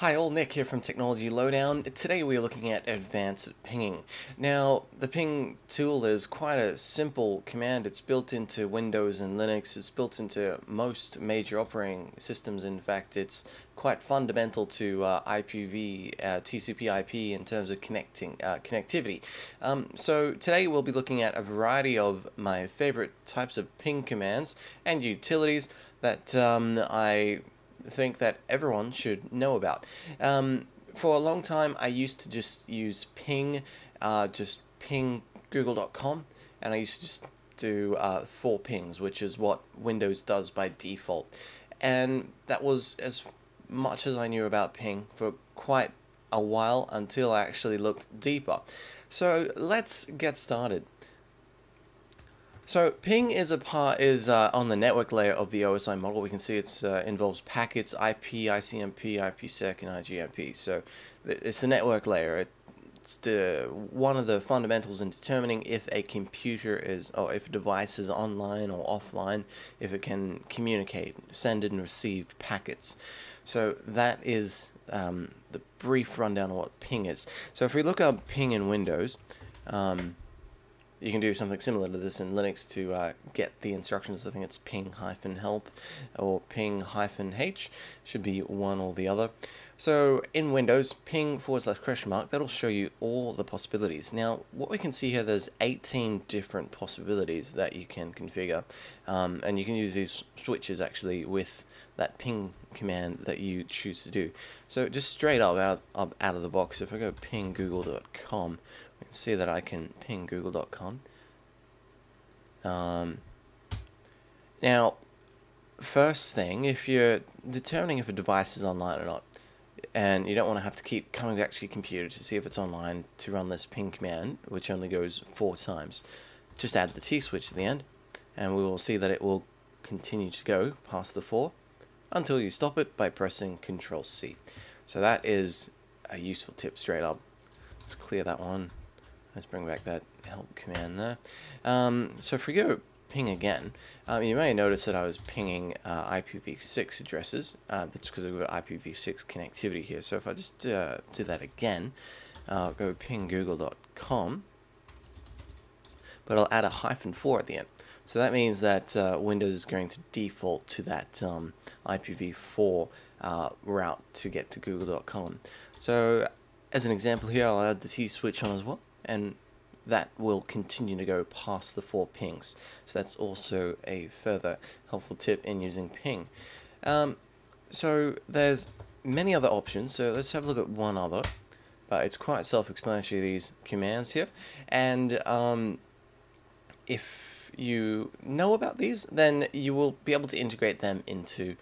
Hi all, Nick here from Technology Lowdown. Today we are looking at advanced pinging. Now, the ping tool is quite a simple command. It's built into Windows and Linux. It's built into most major operating systems. In fact, it's quite fundamental to uh, IPv, uh, TCP IP in terms of connecting uh, connectivity. Um, so today we'll be looking at a variety of my favorite types of ping commands and utilities that um, I think that everyone should know about. Um, for a long time, I used to just use ping, uh, just ping google.com, and I used to just do uh, four pings, which is what Windows does by default. And that was as much as I knew about ping for quite a while until I actually looked deeper. So let's get started. So ping is a part is uh, on the network layer of the OSI model. We can see it uh, involves packets, IP, ICMP, IPsec, and IGMP. So it's the network layer. It's the one of the fundamentals in determining if a computer is or if a device is online or offline, if it can communicate, send and receive packets. So that is um, the brief rundown of what ping is. So if we look up ping in Windows. Um, you can do something similar to this in Linux to uh, get the instructions. I think it's ping hyphen help or ping hyphen h should be one or the other. So in Windows, ping forward slash question mark, that'll show you all the possibilities. Now, what we can see here, there's 18 different possibilities that you can configure. Um, and you can use these switches actually with that ping command that you choose to do. So just straight up out, up out of the box, if I go ping google.com, see that I can ping google.com. Um, now, first thing, if you're determining if a device is online or not, and you don't want to have to keep coming back to your computer to see if it's online to run this ping command, which only goes four times, just add the T switch at the end, and we will see that it will continue to go past the four until you stop it by pressing Control C. So that is a useful tip straight up. Let's clear that one. Let's bring back that help command there. Um, so if we go ping again, um, you may notice that I was pinging uh, IPv6 addresses. Uh, that's because I've got IPv6 connectivity here. So if I just uh, do that again, I'll go ping google.com, but I'll add a hyphen 4 at the end. So that means that uh, Windows is going to default to that um, IPv4 uh, route to get to google.com. So as an example here, I'll add the T switch on as well and that will continue to go past the four pings. So that's also a further helpful tip in using ping. Um, so there's many other options. So let's have a look at one other. But it's quite self-explanatory, these commands here. And um, if you know about these, then you will be able to integrate them into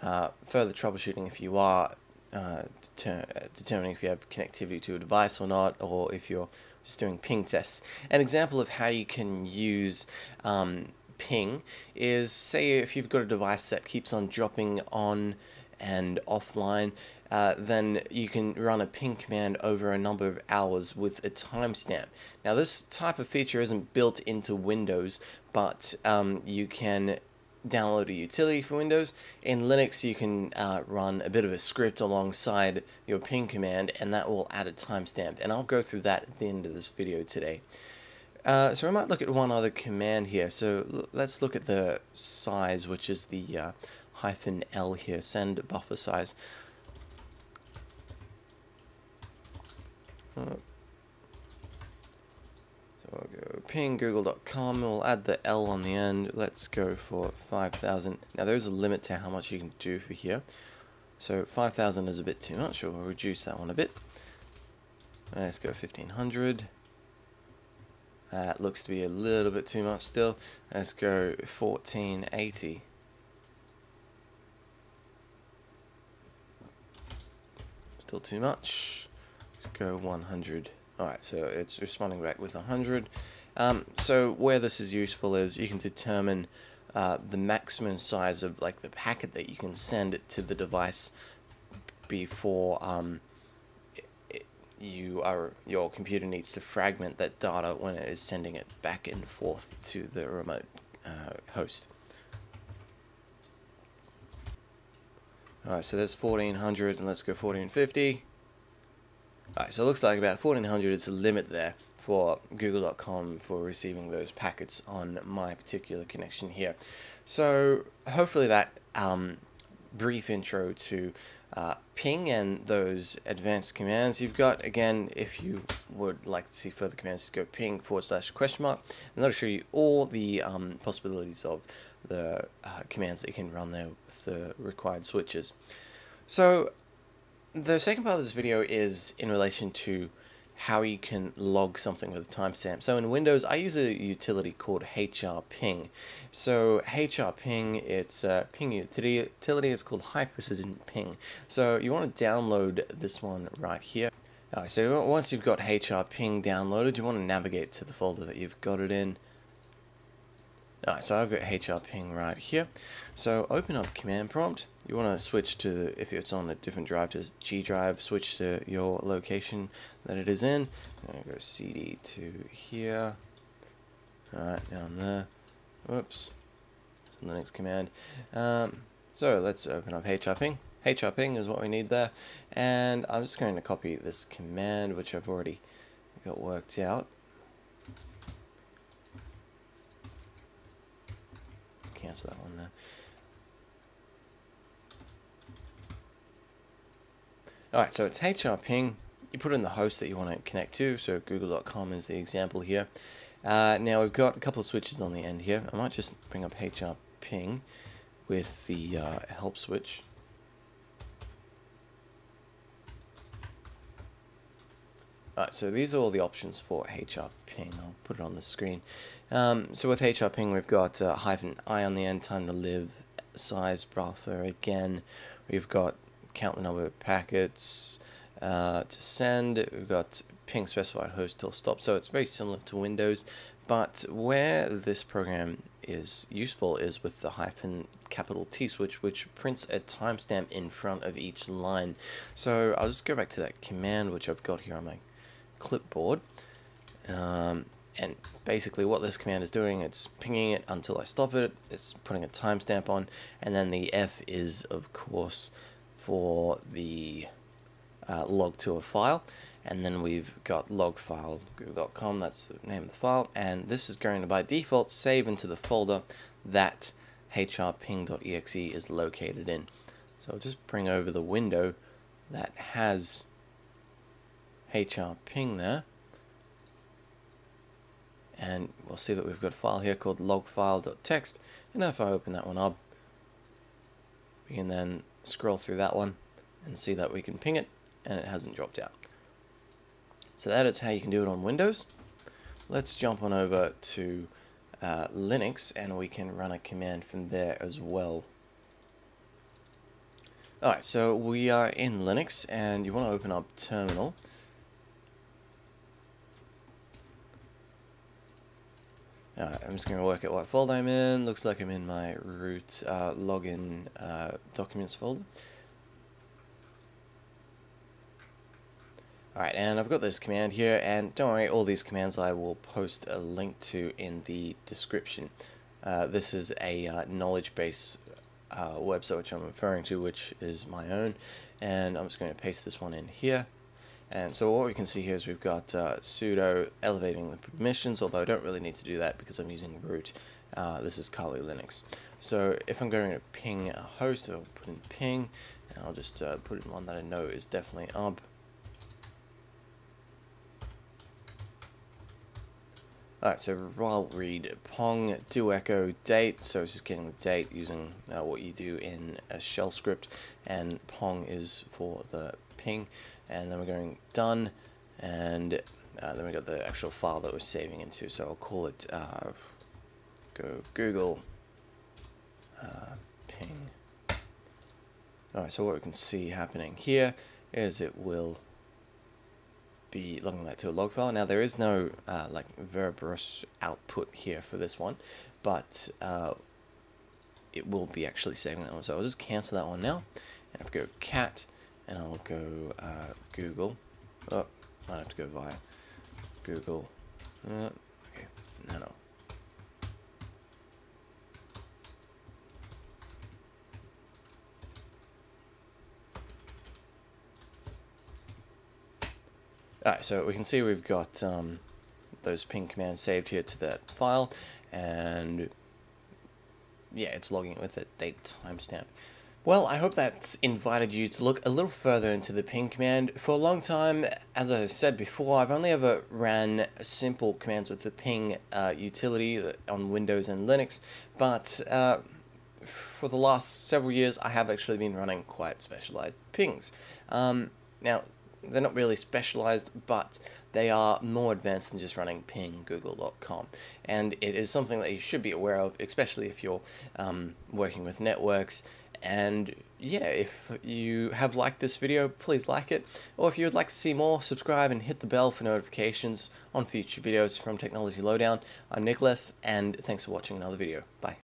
uh, further troubleshooting if you are uh, determining if you have connectivity to a device or not, or if you're just doing ping tests. An example of how you can use um, ping is, say if you've got a device that keeps on dropping on and offline, uh, then you can run a ping command over a number of hours with a timestamp. Now this type of feature isn't built into Windows, but um, you can download a utility for Windows. In Linux, you can uh, run a bit of a script alongside your ping command, and that will add a timestamp. And I'll go through that at the end of this video today. Uh, so I might look at one other command here. So let's look at the size, which is the uh, hyphen L here, send buffer size. Uh, go ping google.com, we'll add the L on the end, let's go for 5,000. Now there's a limit to how much you can do for here. So 5,000 is a bit too much, we'll reduce that one a bit. Let's go 1,500. That looks to be a little bit too much still. Let's go 1480. Still too much. Let's go 100. Alright, so it's responding back with 100. Um, so where this is useful is you can determine uh, the maximum size of like the packet that you can send it to the device before um, it, you are your computer needs to fragment that data when it is sending it back and forth to the remote uh, host. Alright, so there's 1400 and let's go 1450. Alright, so it looks like about 1400 is the limit there for google.com for receiving those packets on my particular connection here. So hopefully that um, brief intro to uh, ping and those advanced commands you've got. Again, if you would like to see further commands, go ping forward slash question mark, and that'll show you all the um, possibilities of the uh, commands that you can run there with the required switches. So the second part of this video is in relation to how you can log something with a timestamp. So in Windows, I use a utility called hrping. So hrping, it's a ping utility, it's called high precision ping. So you want to download this one right here. Right, so once you've got hrping downloaded, you want to navigate to the folder that you've got it in. Alright, so I've got hrping right here. So open up command prompt. You want to switch to, if it's on a different drive to G drive, switch to your location that it is in. I'm going to go CD to here. Alright, down there. Whoops. So the next command. Um, so let's open up hrping. hrping is what we need there. And I'm just going to copy this command, which I've already got worked out. Cancel that one there. Alright, so it's hrping. You put in the host that you want to connect to, so google.com is the example here. Uh, now we've got a couple of switches on the end here. I might just bring up hrping with the uh, help switch. Alright, so these are all the options for hrping. I'll put it on the screen. Um, so with hrping, we've got uh, hyphen i on the end, time to live, size buffer again. We've got count the number of packets uh, to send. We've got ping specified host till stop. So it's very similar to Windows, but where this program is useful is with the hyphen capital T switch, which prints a timestamp in front of each line. So I'll just go back to that command, which I've got here on my clipboard. Um, and basically what this command is doing, it's pinging it until I stop it, it's putting a timestamp on, and then the F is, of course, for the uh, log to a file. And then we've got log file that's the name of the file, and this is going to by default save into the folder that hrping.exe is located in. So I'll just bring over the window that has hrping there and we'll see that we've got a file here called logfile.txt and if I open that one up we can then scroll through that one and see that we can ping it and it hasn't dropped out. So that is how you can do it on Windows. Let's jump on over to uh, Linux and we can run a command from there as well. Alright, so we are in Linux and you want to open up Terminal. Uh, I'm just going to work out what folder I'm in. Looks like I'm in my root uh, login uh, documents folder. Alright, and I've got this command here, and don't worry, all these commands I will post a link to in the description. Uh, this is a uh, knowledge base uh, website which I'm referring to, which is my own, and I'm just going to paste this one in here. And so what we can see here is we've got uh, sudo elevating the permissions, although I don't really need to do that because I'm using root. Uh, this is Kali Linux. So if I'm going to ping a host, I'll put in ping, and I'll just uh, put in one that I know is definitely up. Alright, so I'll read pong do echo date, so it's just getting the date using uh, what you do in a shell script, and pong is for the ping. And then we're going done. And uh, then we got the actual file that we're saving into. So I'll call it uh, go Google uh, ping. Alright so what we can see happening here is it will be logging that to a log file now there is no uh, like verbose output here for this one but uh, it will be actually saving that one so I'll just cancel that one now and if I go cat and I'll go uh, Google. Oh, I have to go via Google. Uh, okay, no, no. Alright, so we can see we've got um, those ping commands saved here to that file, and yeah, it's logging it with a date timestamp. Well, I hope that's invited you to look a little further into the ping command. For a long time, as I said before, I've only ever ran simple commands with the ping uh, utility on Windows and Linux, but uh, for the last several years, I have actually been running quite specialized pings. Um, now, they're not really specialized, but they are more advanced than just running ping google.com. And it is something that you should be aware of, especially if you're um, working with networks. And yeah, if you have liked this video, please like it. Or if you would like to see more, subscribe and hit the bell for notifications on future videos from Technology Lowdown. I'm Nicholas, and thanks for watching another video. Bye.